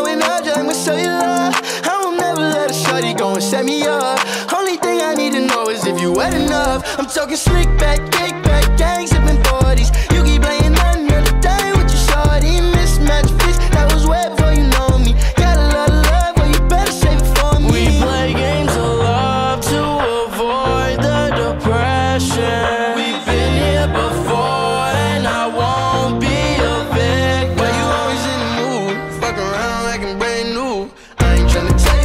Blowing up just with cellular. I will never let a shorty go and set me up. Only thing I need to know is if you wet enough. I'm talking slick back, kick back, I ain't tryna tell